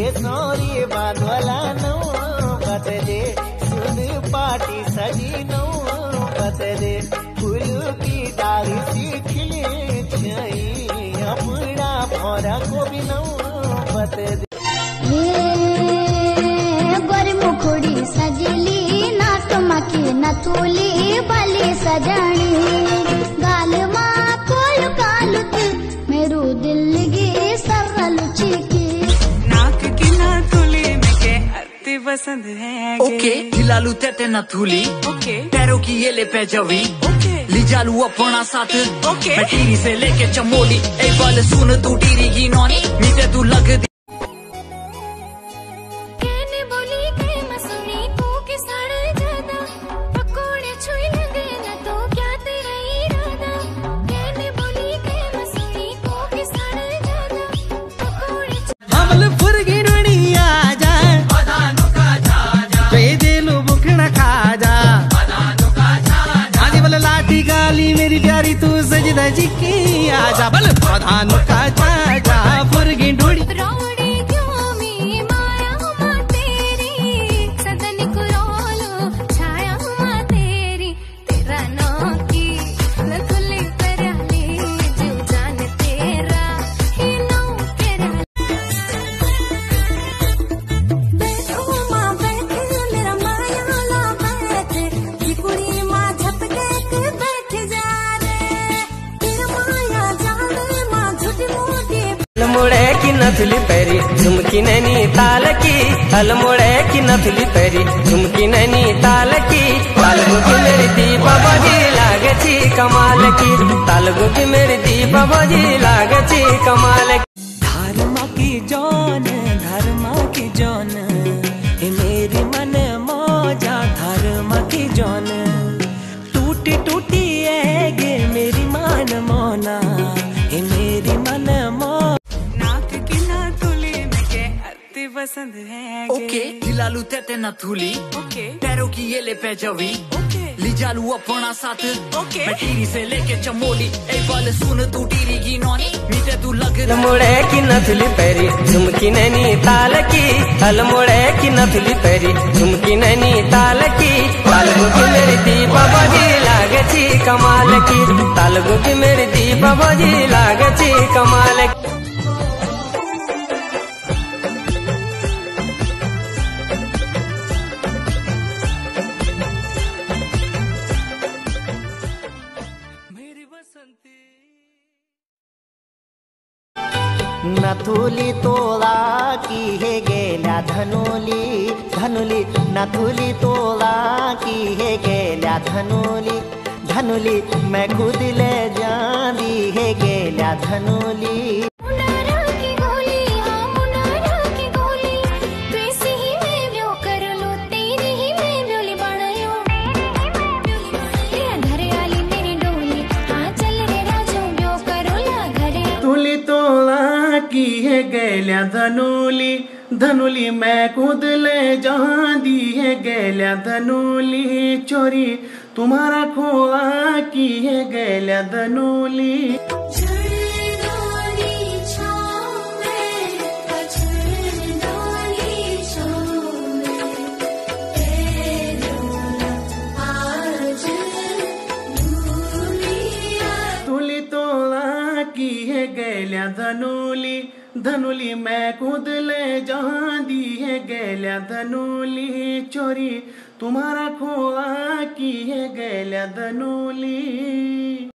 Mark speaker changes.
Speaker 1: दे सौरी बांधवाला नौ दे सुन पाटी सजी नौ दे फूल की डाली सी खिले अपना भौरा को भी नौ दे।
Speaker 2: मुखड़ी सजली नाक मकी नथुली बली सजनी।
Speaker 3: पसंद है
Speaker 4: ओके। हिलालू तेते न थूली
Speaker 3: ओके।
Speaker 4: पैरों की ये ले पे जवी।
Speaker 3: ओके।
Speaker 4: ली जालू अपना साथ।
Speaker 3: ओके।
Speaker 4: मैं टीरी से लेके चमोली। एक बाल सुन तू टीरी की नौनी। नीचे तू लग
Speaker 5: आजा बल प्रधान का अलमुड़े की नथली पैरी, झुमकी नैनी ताल की। अलमोड़े की नथली पैरी, झुमकी नैनी ताल की। तालगो की मेरी दीपा बजी लागे कमाल की। तालगो की मेरी दीपा बजी लागे कमाल की।
Speaker 3: पसंद है
Speaker 4: ओके हिलालू तेते न थूली।
Speaker 3: ओके।
Speaker 4: पैरों की ये ले पे जवी।
Speaker 3: ओके।
Speaker 4: ली जालू अपना साथ।
Speaker 3: ओके।
Speaker 4: मैं टीरी से लेके चमोली। एक बाल सुन तू टीरी की नौनी। मीते तू लग
Speaker 5: अलमुड़े की नथुली पैरी। झुमकी नैनी ताल की। अलमुड़े की नथुली पैरी। झुमकी नैनी ताल की। तालगो की मेरी दीपा बजी लागे छी कमाल की। तालगो की मेरी दीपा बजी लागे छी कमाल की।
Speaker 6: नथुली तोला की हे गेल्या धनुली धनुली, नथुली तोला की हे गेल्या धनुली धनुली, मैं खुद ले जांदी हे गेल्या धनुली।
Speaker 2: की है
Speaker 5: गैल्या धनुली धनुली मैं ले जांदी है गैल्या धनुली। चोरी तुम्हारा खोआ की है गैल्या धनुली। की है गैल्या धनुली। धनुली मैं कूद ले जहाँ दी है गैल्या धनुली चोरी। तुम्हारा खोआ की है गैल्या धनुली।